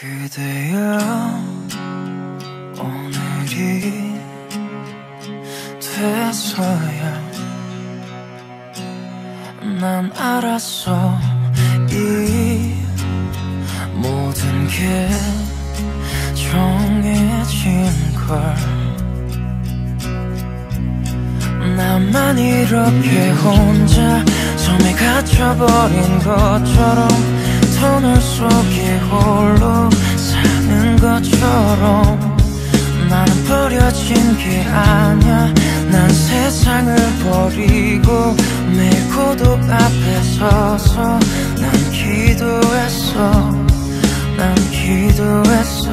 그대여 오늘이 돼서야 난 알았어. 이 모든 게 정해진 걸. 나만 이렇게 혼자 섬에 갇혀버린 것처럼 터널 속에 홀로 사는 것처럼 나는 버려진 게 아냐 난 세상을 버리고 매일 고독 앞에 서서 난 기도했어. 난 기도했어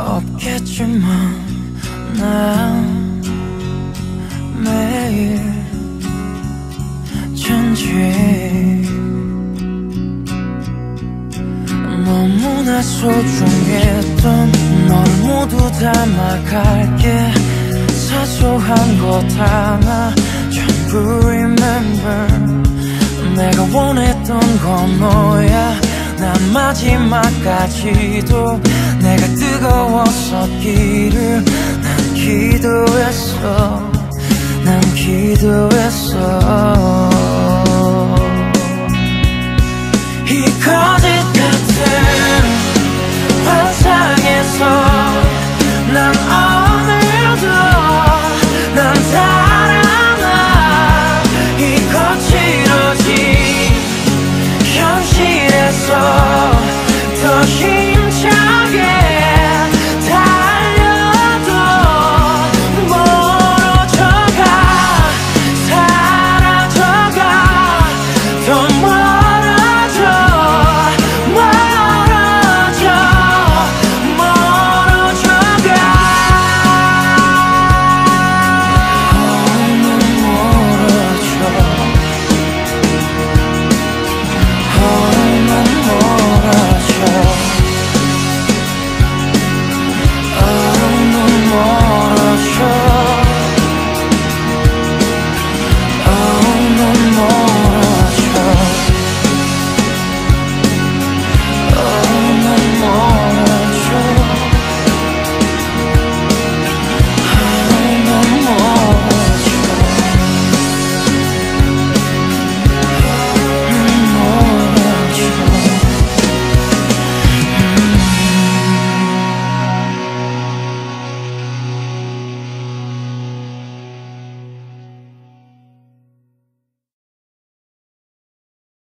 없겠지만 난 매일 전지 너무나 소중했던 널 모두 담아갈게. 사소한 것 하나 전부 remember. 내가 원했던 건 너야. 난 마지막까지도 내가 뜨거웠었기를 난 기도했어. 난 기도했어